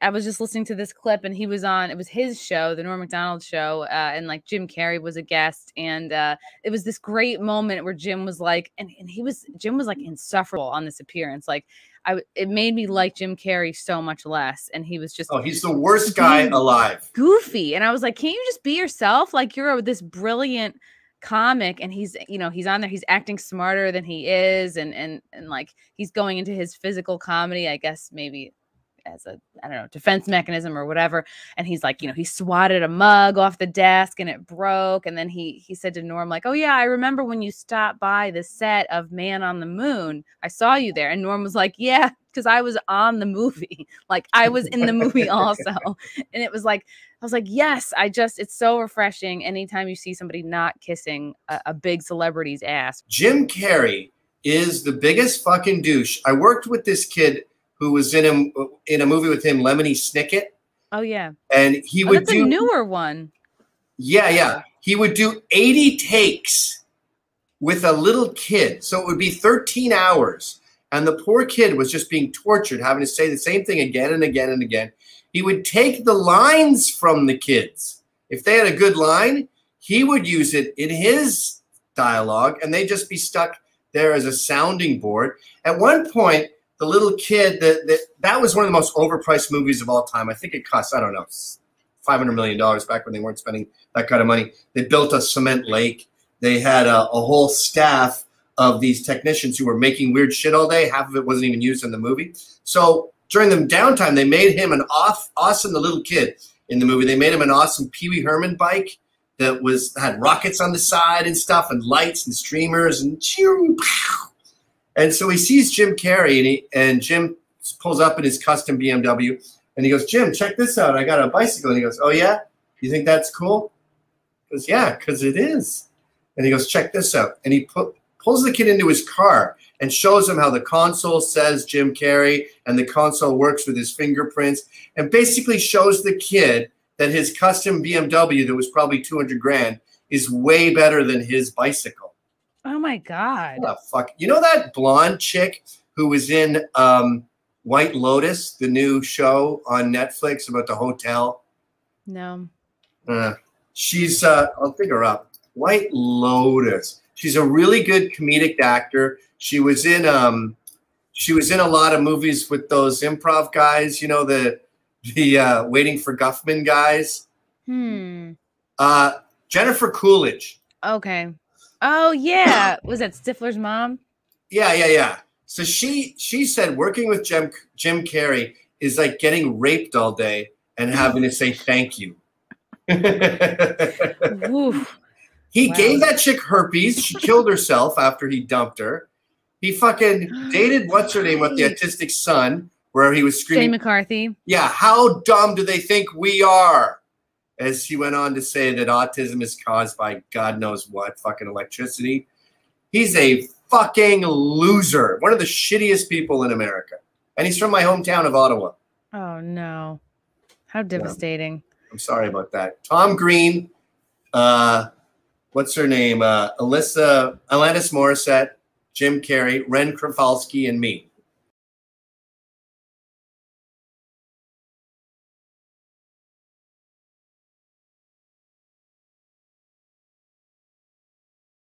I was just listening to this clip and he was on, it was his show, the Norm MacDonald show. Uh, and like Jim Carrey was a guest. And uh, it was this great moment where Jim was like, and, and he was, Jim was like insufferable on this appearance. Like, I, it made me like Jim Carrey so much less. And he was just, oh, he's the worst guy alive. Goofy. And I was like, can't you just be yourself? Like, you're this brilliant comic and he's you know he's on there he's acting smarter than he is and and and like he's going into his physical comedy i guess maybe as a I don't know defense mechanism or whatever. And he's like, you know, he swatted a mug off the desk and it broke. And then he he said to Norm like, oh yeah, I remember when you stopped by the set of Man on the Moon. I saw you there. And Norm was like, yeah, because I was on the movie. Like I was in the movie also. and it was like I was like, yes, I just it's so refreshing anytime you see somebody not kissing a, a big celebrity's ass. Jim Carrey is the biggest fucking douche. I worked with this kid who was in him in a movie with him, Lemony Snicket. Oh yeah. And he oh, would do a newer one. Yeah, yeah. He would do 80 takes with a little kid. So it would be 13 hours. And the poor kid was just being tortured, having to say the same thing again and again and again. He would take the lines from the kids. If they had a good line, he would use it in his dialogue and they'd just be stuck there as a sounding board. At one point, the little kid that, that that was one of the most overpriced movies of all time. I think it cost I don't know five hundred million dollars back when they weren't spending that kind of money. They built a cement lake. They had a, a whole staff of these technicians who were making weird shit all day. Half of it wasn't even used in the movie. So during the downtime, they made him an off awesome the little kid in the movie. They made him an awesome Pee Wee Herman bike that was had rockets on the side and stuff and lights and streamers and cheering. And so he sees Jim Carrey, and, he, and Jim pulls up in his custom BMW, and he goes, Jim, check this out. I got a bicycle. And he goes, Oh, yeah? You think that's cool? He goes, Yeah, because it is. And he goes, Check this out. And he put, pulls the kid into his car and shows him how the console says Jim Carrey, and the console works with his fingerprints, and basically shows the kid that his custom BMW that was probably 200 grand is way better than his bicycle. Oh my god! What fuck? You know that blonde chick who was in um, White Lotus, the new show on Netflix about the hotel? No. Uh, she's. Uh, I'll her up. White Lotus. She's a really good comedic actor. She was in. Um, she was in a lot of movies with those improv guys. You know the the uh, Waiting for Guffman guys. Hmm. Uh, Jennifer Coolidge. Okay. Oh yeah, was that Stifler's mom? Yeah, yeah, yeah. So she she said working with Jim Jim Carrey is like getting raped all day and having to say thank you. he wow. gave that chick herpes. She killed herself after he dumped her. He fucking dated what's her name with the autistic son, where he was screaming. Jenny McCarthy. Yeah, how dumb do they think we are? As he went on to say that autism is caused by God knows what, fucking electricity. He's a fucking loser, one of the shittiest people in America. And he's from my hometown of Ottawa. Oh, no. How devastating. Yeah. I'm sorry about that. Tom Green, uh, what's her name? Uh, Alyssa, Alanis Morissette, Jim Carrey, Ren Kowalski, and me.